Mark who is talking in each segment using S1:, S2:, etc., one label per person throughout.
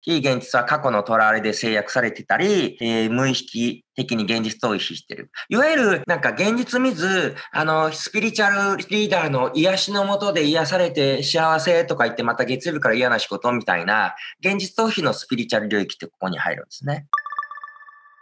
S1: 非現実は過去のとらわれで制約されてたり、えー、無意識的に現実逃避してる。いわゆるなんか現実見ず、あの、スピリチュアルリーダーの癒しのもとで癒されて幸せとか言ってまた月曜日から嫌な仕事みたいな、現実逃避のスピリチュアル領域ってここに入るんですね。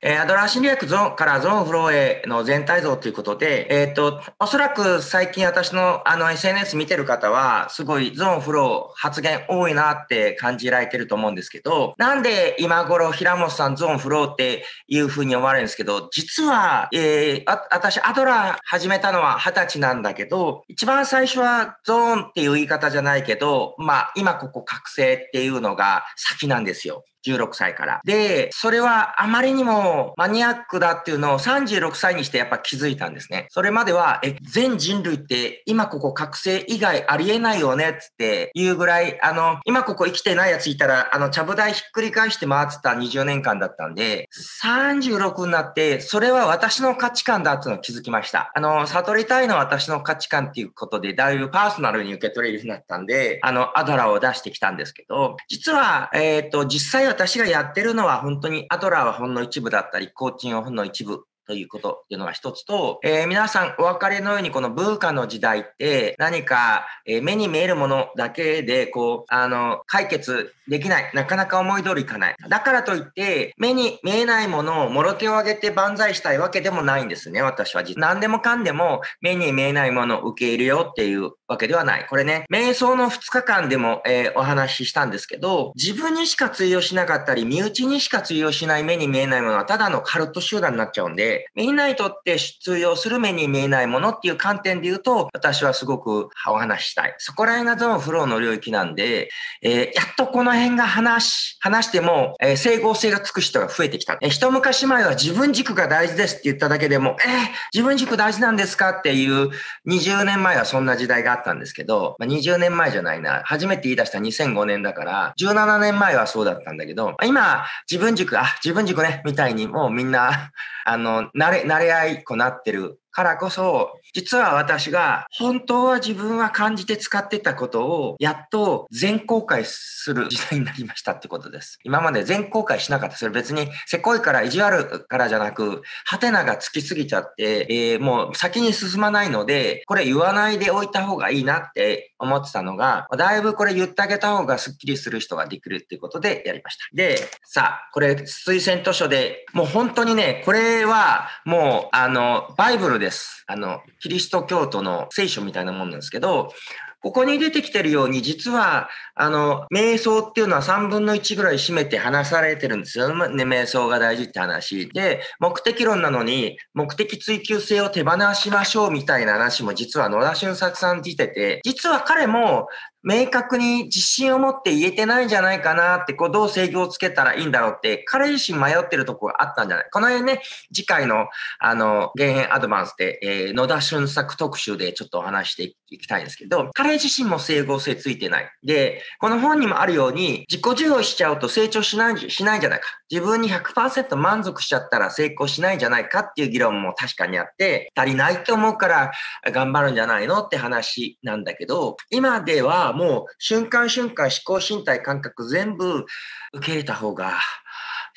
S1: えー、アドラー心理学ゾーンからゾーンフローへの全体像ということで、えっ、ー、と、おそらく最近私のあの SNS 見てる方は、すごいゾーンフロー発言多いなって感じられてると思うんですけど、なんで今頃平本さんゾーンフローっていうふうに思われるんですけど、実は、えー、あ私アドラー始めたのは二十歳なんだけど、一番最初はゾーンっていう言い方じゃないけど、まあ今ここ覚醒っていうのが先なんですよ。16歳から。で、それはあまりにもマニアックだっていうのを36歳にしてやっぱ気づいたんですね。それまでは、え、全人類って今ここ覚醒以外ありえないよねっていうぐらい、あの、今ここ生きてないやついたら、あの、ちゃぶ台ひっくり返して回ってた20年間だったんで、36になって、それは私の価値観だっていうのを気づきました。あの、悟りたいのは私の価値観っていうことで、だいぶパーソナルに受け取れるようになったんで、あの、アドラーを出してきたんですけど、実は、えっ、ー、と、実際私がやってるのは本当にアドラーはほんの一部だったり、コーチンはほんの一部ということっていうのが一つと、えー、皆さんお分かりのようにこのブーカの時代って何か、え、目に見えるものだけでこう、あの、解決できない。なかなか思い通りいかない。だからといって目に見えないものをもろ手を挙げて万歳したいわけでもないんですね、私は。何でもかんでも目に見えないものを受け入れようっていうわけではない。これね、瞑想の2日間でも、えー、お話ししたんですけど、自分にしか通用しなかったり、身内にしか通用しない目に見えないものはただのカルト集団になっちゃうんで、みんなにとって通用する目に見えないものっていう観点で言うと、私はすごくお話ししたい。そこら辺がゾーンフローの領域なんで、えー、やっとこの辺が話、話しても、えー、整合性がつく人が増えてきた。えー、一昔前は自分軸が大事ですって言っただけでも、えー、自分軸大事なんですかっていう20年前はそんな時代があっったんですけど、まあ、20年前じゃないな。初めて言い出した2005年だから、17年前はそうだったんだけど、今、自分塾、あ、自分塾ね、みたいにもうみんな、あの、慣れ、慣れ合いっこなってるからこそ、実は私が本当は自分は感じて使ってたことをやっと全公開する時代になりましたってことです。今まで全公開しなかった。それ別にせこいから意地悪からじゃなく、ハテナがつきすぎちゃって、えー、もう先に進まないので、これ言わないでおいた方がいいなって思ってたのが、だいぶこれ言ってあげた方がスッキリする人ができるっていうことでやりました。で、さあ、これ推薦図書で、もう本当にね、これはもうあの、バイブルです。あの、キリスト教徒の聖書みたいなもんなんですけど、ここに出てきてるように、実は、あの、瞑想っていうのは3分の1ぐらい占めて話されてるんですよね。瞑想が大事って話。で、目的論なのに、目的追求性を手放しましょうみたいな話も実は野田俊作さんっててて、実は彼も明確に自信を持って言えてないんじゃないかなって、こう、どう制御をつけたらいいんだろうって、彼自身迷ってるとこがあったんじゃないこの辺ね、次回の、あの、減変アドバンスで、えー、野田俊作特集でちょっとお話していきたいんですけど、彼自身も整合性ついてない。で、この本にもあるように、自己授与しちゃうと成長しない、しないんじゃないか。自分に100%満足しちゃったら成功しないんじゃないかっていう議論も確かにあって、足りないと思うから頑張るんじゃないのって話なんだけど、今ではもう瞬間瞬間思考身体感覚全部受け入れた方が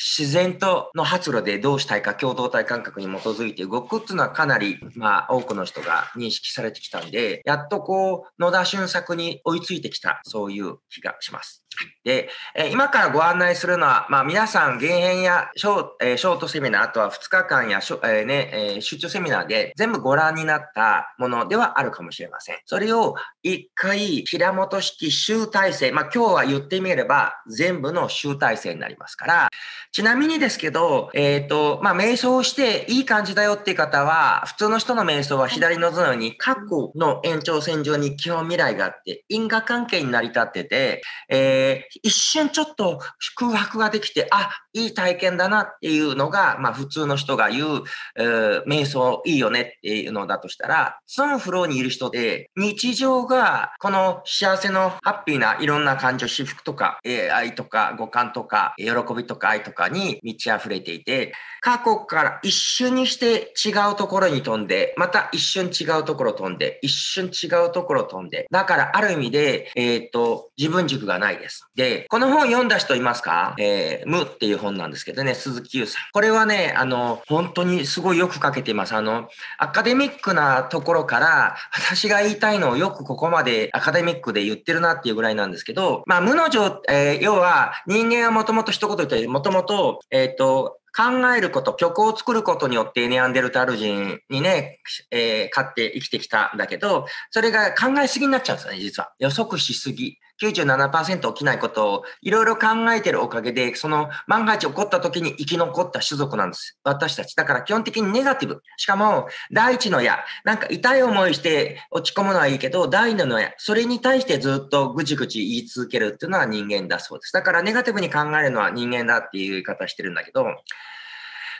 S1: 自然との発露でどうしたいか共同体感覚に基づいて動くっていうのはかなり、まあ、多くの人が認識されてきたんで、やっとこう、野田俊作に追いついてきた、そういう気がします。で、え今からご案内するのは、まあ、皆さん、減塩やショー,、えー、ショートセミナー、あとは2日間やえー、ねえー、集中セミナーで全部ご覧になったものではあるかもしれません。それを一回、平本式集大成、まあ、今日は言ってみれば全部の集大成になりますから、ちなみにですけど、えっ、ー、と、まあ、瞑想をしていい感じだよっていう方は、普通の人の瞑想は左の図のように、過去の延長線上に基本未来があって、因果関係に成り立ってて、えー、一瞬ちょっと空白ができて、あ、いい体験だなっていうのが、まあ、普通の人が言う、えー、瞑想いいよねっていうのだとしたら、そのフローにいる人で、日常が、この幸せのハッピーないろんな感情、私服とか、えー、愛とか五感とか、喜びとか愛とか、に満ち溢れていて、過去から一瞬にして違うところに飛んで、また一瞬違うところ飛んで、一瞬違うところ飛んで、だからある意味で、えっ、と、自分軸がないです。です。で、この本読んだ人いますか？えー、無っていう本なんですけどね、鈴木優さん。これはね、あの、本当にすごいよく書けています。あの、アカデミックなところから、私が言いたいのをよくここまでアカデミックで言ってるなっていうぐらいなんですけど、まあ、無の状、えー、要は人間はもともと一言言って、もともと、えっ、ー、と、考えること、曲を作ることによってネアンデルタル人にね、えー、勝って生きてきたんだけど、それが考えすぎになっちゃうんですよね、実は。予測しすぎ。97%起きないことをいろいろ考えてるおかげで、その万が一起こった時に生き残った種族なんです。私たち。だから基本的にネガティブ。しかも、第一の矢。なんか痛い思いして落ち込むのはいいけど、第二の矢。それに対してずっとぐちぐち言い続けるっていうのは人間だそうです。だからネガティブに考えるのは人間だっていう言い方してるんだけど、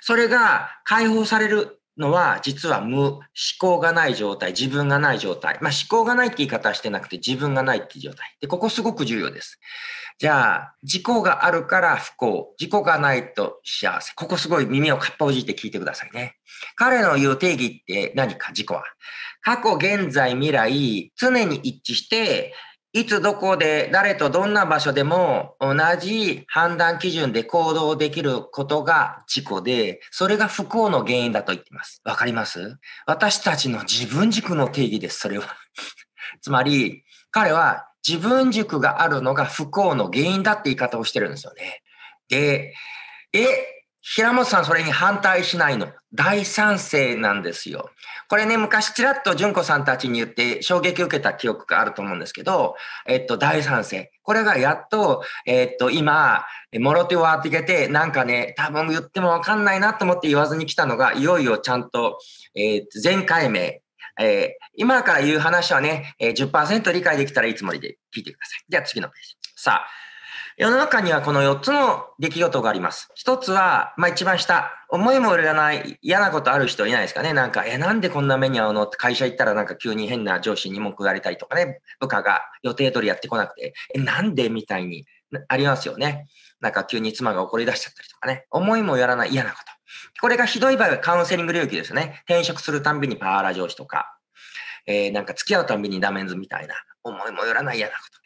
S1: それが解放されるのは実は無思考がない状態、自分がない状態。まあ思考がないって言い方はしてなくて自分がないっていう状態。で、ここすごく重要です。じゃあ、自己があるから不幸。自己がないと幸せ。ここすごい耳をかっぱおじいて聞いてくださいね。彼の言う定義って何か？自己は。過去、現在、未来、常に一致して、いつどこで誰とどんな場所でも同じ判断基準で行動できることが自己で、それが不幸の原因だと言っています。わかります？私たちの自分軸の定義です、それは。つまり、彼は自分軸があるのが不幸の原因だって言い方をしてるんですよね。で、え、平本さんそれに反対しないの。大賛成なんですよ。これね、昔ちらっと純子さんたちに言って衝撃を受けた記憶があると思うんですけど、えっと、大賛成。これがやっと、えっと、今、もろ手を当てて、なんかね、多分言ってもわかんないなと思って言わずに来たのが、いよいよちゃんと、えっと、前回目、えー、今から言う話はね、え、10%理解できたらいいつもりで聞いてください。じゃあ次のページ。さあ、世の中にはこの4つの出来事があります。一つは、まあ一番下、思いもよらない嫌なことある人いないですかねなんか、え、なんでこんな目に遭うの？って会社行ったらなんか急に変な上司に文句がありたりとかね、部下が予定通りやってこなくて、え、なんでみたいにありますよね。なんか急に妻が怒り出しちゃったりとかね。思いもよらない嫌なこと。これがひどい場合はカウンセリング領域ですね。転職するたんびにパワーラ上司とか、えー、なんか付き合うたんびにダメンズみたいな、思いもよらない嫌なこと。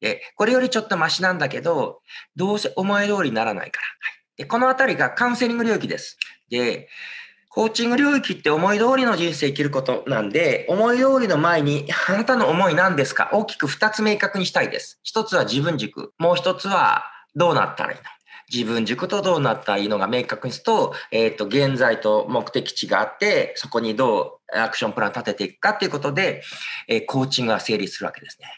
S1: で、これよりちょっとマシなんだけど、どうせ思い通りにならないから。で、このあたりがカウンセリング領域です。で、コーチング領域って思い通りの人生生きることなんで、思い通りの前に、あなたの思い何ですか？大きく二つ明確にしたいです。一つは自分軸。もう一つはどうなったらいいの？自分軸とどうなったらいいのが明確にすると、えっ、ー、と、現在と目的地があって、そこにどうアクションプラン立てていくかっていうことで、えー、コーチングが成立するわけですね。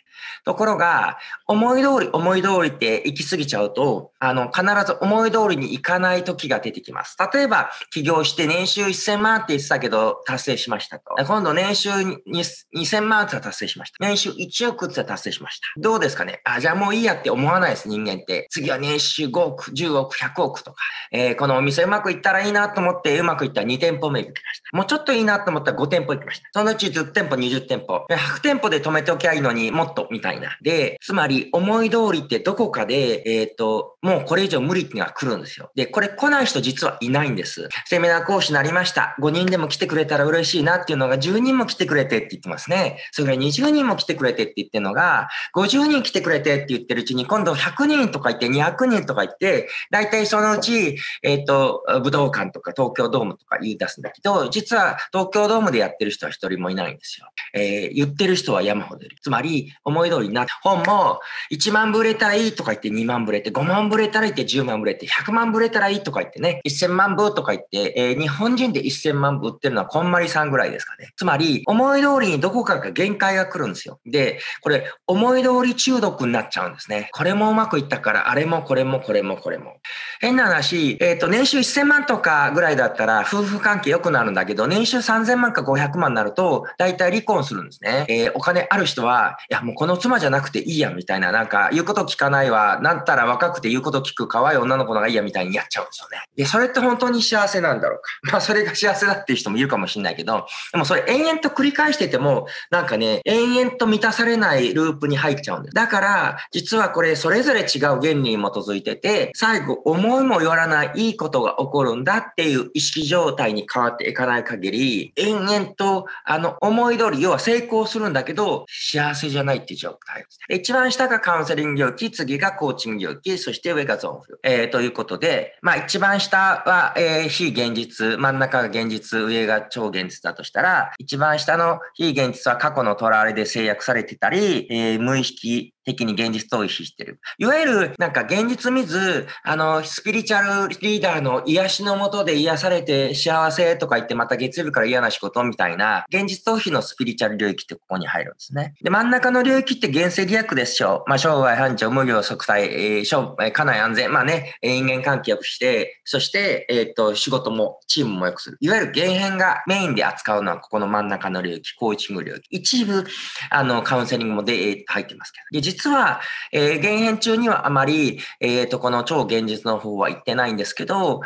S1: ところが、思い通り思い通りって行き過ぎちゃうと、あの、必ず思い通りに行かない時が出てきます。例えば、起業して年収1000万って言ってたけど、達成しましたと。今度年収2000万って達成しました。年収1億って達成しました。どうですかね？あ、じゃあもういいやって思わないです、人間って。次は年収5億、10億、100億とか。えー、このお店うまくいったらいいなと思って、うまくいったら2店舗目行きました。もうちょっといいなと思ったら5店舗行きました。そのうち10店舗、20店舗。100店舗で止めておきゃいいのにもっと、みたいな。で、つまり思い通りってどこかで、えっ、ー、と、もうこれ以上無理っていうのが来るんですよ。で、これ来ない人実はいないんです。セミナー講師になりました。5人でも来てくれたら嬉しいなっていうのが10人も来てくれてって言ってますね。それから20人も来てくれてって言ってるのが、50人来てくれてって言ってるうちに今度100人とか言って200人とか言って、だいたいそのうち、えっ、ー、と、武道館とか東京ドームとか言い出すんだけど、実は東京ドームでやってる人は一人もいないんですよ。えー、言ってる人は山ほどいる。つまり、思思い通りになっ、本も1万部売れたらいいとか言って2万部売れて、5万部売れたらいいって10万部売れて、100万部売れたらいいとか言ってね、1000万部とか言って、えー、日本人で1000万部売ってるのはこんまりさんぐらいですかね。つまり、思い通りにどこかが限界が来るんですよ。で、これ、思い通り中毒になっちゃうんですね。これもうまくいったから、あれもこれもこれもこれも。変な話、えっ、ー、と、年収1000万とかぐらいだったら、夫婦関係良くなるんだけど、年収3000万か500万になると、大体離婚するんですね。えー、お金ある人は、いや、もうこの妻じゃなくていいや、みたいな、なんか、言うこと聞かないわ、なったら若くて言うこと聞く可愛い女の子のがいいや、みたいにやっちゃうんですよね。で、それって本当に幸せなんだろうか。まあ、それが幸せだっていう人もいるかもしれないけど、でもそれ延々と繰り返してても、なんかね、延々と満たされないループに入っちゃうんです。だから、実はこれ、それぞれ違う原理に基づいてて、最後、思いもよらないいいことが起こるんだっていう意識状態に変わっていかない限り、延々と、あの、思い通り、要は成功するんだけど、幸せじゃないっていう状態です。一番下がカウンセリング領域、次がコーチング領域、そして上がゾーンフル。えー、ということで、まあ一番下は、えー、非現実、真ん中が現実、上が超現実だとしたら、一番下の非現実は過去のとらわれで制約されてたり、えー、無意識的に現実逃避してる。いわゆる、なんか現実見ず、あの、スピリチュアルリーダーの癒しのもとで癒されて幸せとか言ってまた月曜日から嫌な仕事みたいな、現実逃避のスピリチュアル領域ってここに入るんですね。で、真ん中の領域って原生利益でしょう。まあ、商売繁盛、無業即退、えー、商家内安全、まあね、人間関係良くして、そして、えっ、と、仕事も、チームも良くする。いわゆる原変がメインで扱うのはここの真ん中の領域、コーチング領域。一部、あの、カウンセリングもで、入ってますけど。で、実は、えー、原編中にはあまり、えっ、と、この超現実の方は言ってないんですけど、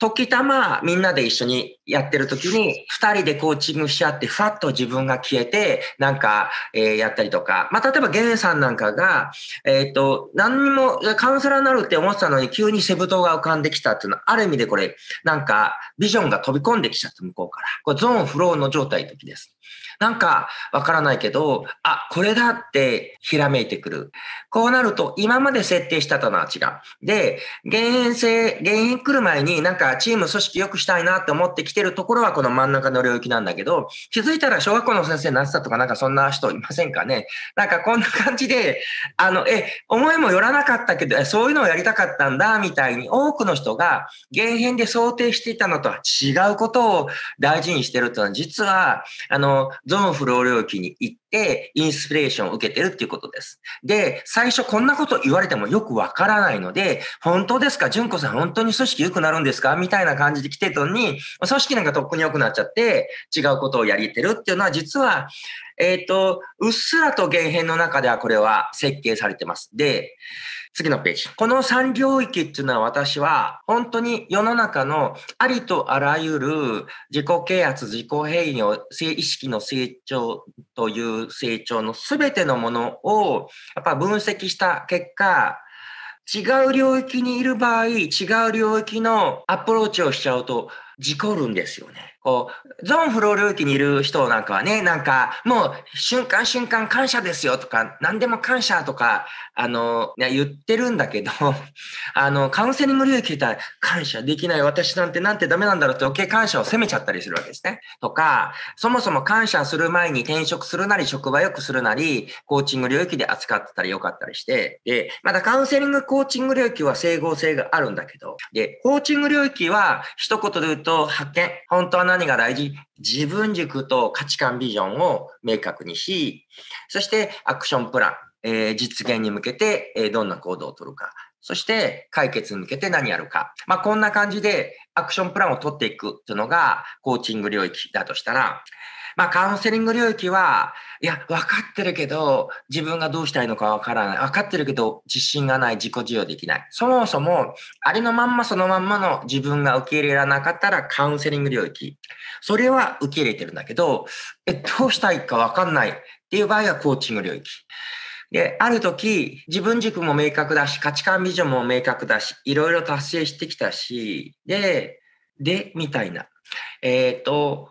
S1: 時たまみんなで一緒にやってる時に二人でコーチングし合ってふわっと自分が消えてなんか、えー、やったりとか、まあ、例えばゲンさんなんかが、えっ、ー、と、何にもカウンセラーになるって思ってたのに急にセブ島が浮かんできたっていうのはある意味でこれなんかビジョンが飛び込んできちゃって向こうから。これゾーンフローの状態の時です。なんかわからないけど、あ、これだってひらめいてくる。こうなると、今まで設定したとは違う。で、減塩性、減塩来る前になんかチーム組織良くしたいなって思ってきててるところはこの真ん中の領域なんだけど、気づいたら小学校の先生になってたとかなんかそんな人いませんかね？なんかこんな感じで、あの、え、思いもよらなかったけど、そういうのをやりたかったんだ、みたいに多くの人が減塩で想定していたのとは違うことを大事にしてるっていうのは実は、あの、ゾーンフロー領域に行って、インスピレーションを受けてるっていうことです。で、最初こんなこと言われてもよくわからないので、本当ですか？純子さん本当に組織良くなるんですか？みたいな感じで来てたのに、組織なんかとっくに良くなっちゃって、違うことをやりてるっていうのは実は、えっ、ー、と、うっすらと原編の中ではこれは設計されてます。で、次のページ。この3領域っていうのは私は本当に世の中のありとあらゆる自己啓発、自己平の意識の成長という成長の全てのものをやっぱ分析した結果、違う領域にいる場合、違う領域のアプローチをしちゃうと事故るんですよね。こう、ゾーンフロー領域にいる人なんかはね、なんか、もう、瞬間瞬間感謝ですよとか、何でも感謝とか、あの、ね、言ってるんだけど、あの、カウンセリング領域ったら、感謝できない私なんてなんてダメなんだろうって余計感謝を責めちゃったりするわけですね。とか、そもそも感謝する前に転職するなり、職場良くするなり、コーチング領域で扱ってたり良かったりして、で、またカウンセリングコーチング領域は整合性があるんだけど、で、コーチング領域は一言で言うとと発見。本当は何が大事？自分軸と価値観ビジョンを明確にし、そしてアクションプラン、えー、実現に向けて、えー、どんな行動をとるか。そして解決に向けて何やるか。まあ、こんな感じでアクションプランを取っていくというのがコーチング領域だとしたら、まあ、カウンセリング領域は、いや、分かってるけど、自分がどうしたいのか分からない。分かってるけど、自信がない、自己授与できない。そもそも、ありのまんまそのまんまの自分が受け入れられなかったらカウンセリング領域。それは受け入れてるんだけど、え、どうしたいか分かんないっていう場合はコーチング領域。で、ある時、自分軸も明確だし、価値観ビジョンも明確だし、いろいろ達成してきたし、で、で、みたいな。えっ、ー、と、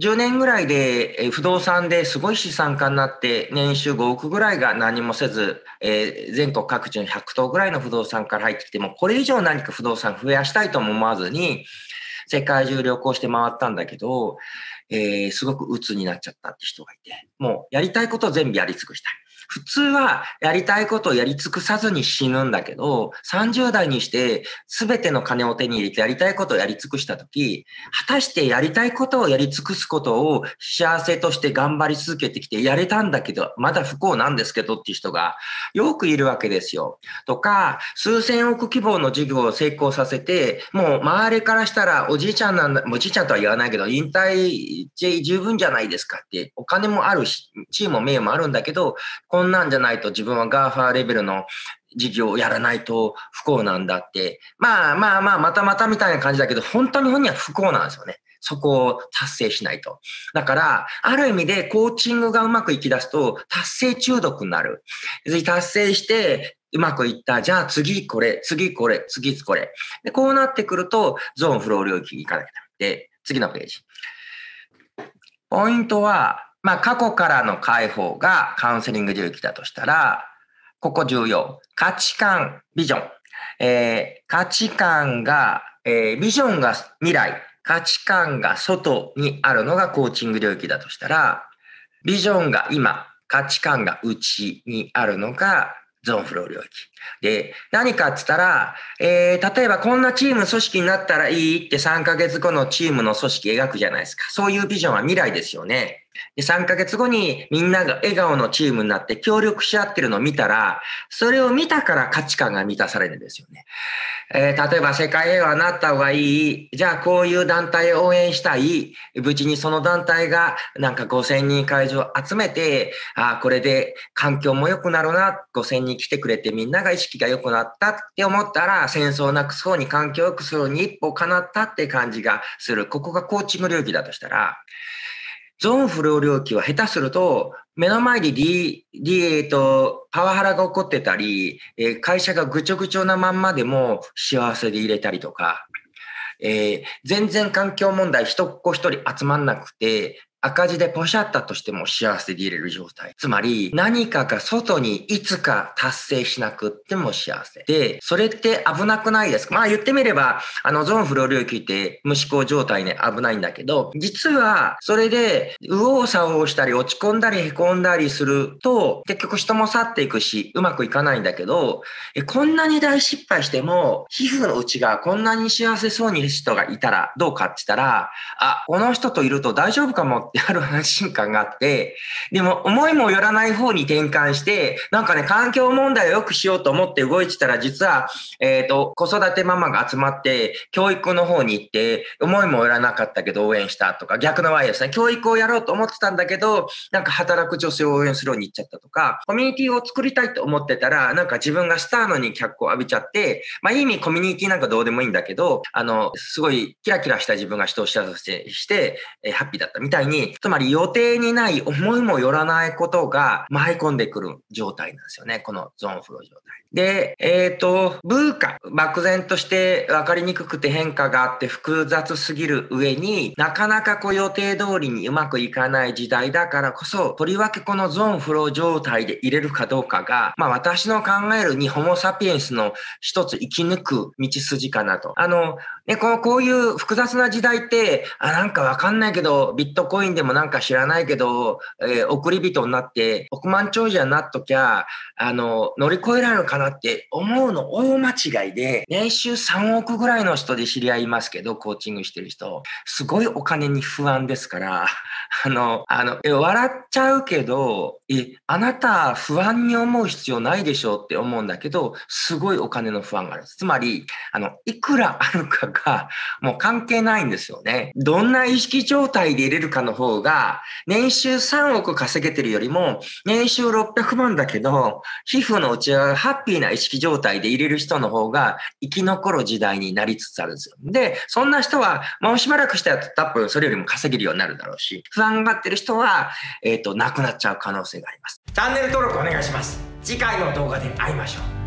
S1: 10年ぐらいで不動産ですごい資産家になって年収5億ぐらいが何もせず、えー、全国各地の100棟ぐらいの不動産から入ってきてもこれ以上何か不動産増やしたいとも思わずに世界中旅行して回ったんだけど、えー、すごく鬱になっちゃったって人がいてもうやりたいことを全部やり尽くしたい。普通はやりたいことをやり尽くさずに死ぬんだけど、30代にして全ての金を手に入れてやりたいことをやり尽くしたとき、果たしてやりたいことをやり尽くすことを幸せとして頑張り続けてきてやれたんだけど、まだ不幸なんですけどっていう人がよくいるわけですよ。とか、数千億規模の事業を成功させて、もう周りからしたらおじいちゃんなんだ、おじいちゃんとは言わないけど、引退十分じゃないですかって、お金もあるし、地位も名誉もあるんだけど、こんなんじゃないと自分は GAFA レベルの事業をやらないと不幸なんだって。まあまあまあ、またまたみたいな感じだけど、本当に本人は不幸なんですよね。そこを達成しないと。だから、ある意味でコーチングがうまくいき出すと、達成中毒になる。達成して、うまくいった。じゃあ次これ、次これ、次これ。で、こうなってくると、ゾーンフロー領域に行かなきゃで、次のページ。ポイントは、まあ、過去からの解放がカウンセリング領域だとしたら、ここ重要。価値観、ビジョン。えー、価値観が、えー、ビジョンが未来、価値観が外にあるのがコーチング領域だとしたら、ビジョンが今、価値観が内にあるのがゾーンフロー領域。で、何かって言ったら、えー、例えばこんなチーム組織になったらいいって3ヶ月後のチームの組織描くじゃないですか。そういうビジョンは未来ですよね。で、3ヶ月後にみんなが笑顔のチームになって協力し合ってるのを見たら、それを見たから価値観が満たされるんですよね。えー、例えば世界平和になった方がいい。じゃあこういう団体を応援したい。無事にその団体がなんか5000人会場集めて、ああこれで環境も良くなるな。5000人来てくれてみんなが意識が良くなったって思ったら戦争をなくそうに環境を良くするに一歩叶ったって感じがする。ここがコーチング領域だとしたら、ゾーン不良領域は下手すると、目の前でリ、リエとパワハラが起こってたり、え会社がぐちょぐちょなまんまでも幸せで入れたりとか、えー、全然環境問題一っ子一人集まんなくて、赤字でポシャったとしても幸せでいれる状態。つまり、何かが外にいつか達成しなくっても幸せ。で、それって危なくないですか？まあ言ってみれば、あのゾーンフロー領域って無思考状態ね危ないんだけど、実はそれで右往左往したり落ち込んだり凹んだりすると、結局人も去っていくし、うまくいかないんだけど、えこんなに大失敗しても、皮膚の内側こんなに幸せそうにいる人がいたらどうかって言ったら、あ、この人といると大丈夫かもってある安心感があって、でも思いもよらない方に転換して、なんかね、環境問題を良くしようと思って動いてたら、実は、えっ、ー、と、子育てママが集まって、教育の方に行って、思いもよらなかったけど応援したとか、逆の場合ですね、教育をやろうと思ってたんだけど、なんか働く女性を応援するように行っちゃったとか、コミュニティを作りたいと思ってたら、なんか自分がスターのに脚光を浴びちゃって、まあいい意味コミュニティなんかどうでもいいんだけど、あの、すごいキラキラした自分が人を幸せして、えハッピーだったみたいに、つまり予定にない思いもよらないことが舞い込んでくる状態なんですよね。このゾーンフロー状態。で、えっ、ー、と、ブーカ、漠然として分かりにくくて変化があって複雑すぎる上になかなかこう予定通りにうまくいかない時代だからこそ、とりわけこのゾーンフロー状態で入れるかどうかが、まあ私の考えるにホモサピエンスの一つ生き抜く道筋かなと。あの、ね、このこういう複雑な時代って、あ、なんかわかんないけど、ビットコインでもなんか知らないけど、えー、送り人になって億万長者になっときゃ、あの、乗り越えられるかなって思うの大間違いで、年収3億ぐらいの人で知り合いますけど、コーチングしてる人、すごいお金に不安ですから、あの、あの、え、笑っちゃうけど、え、あなた不安に思う必要ないでしょうって思うんだけど、すごいお金の不安がある。つまり、あの、いくらあるかが、もう関係ないんですよね。どんな意識状態で入れるかの方が、年収3億稼げてるよりも、年収600万だけど、皮膚の内側がハッピーな意識状態で入れる人の方が生き残る時代になりつつあるんですよ。で、そんな人は、もうしばらくしたら多分それよりも稼げるようになるだろうし、不安がってる人は、えっ、ー、と、なくなっちゃう可能性があります。チャンネル登録お願いします。次回の動画で会いましょう。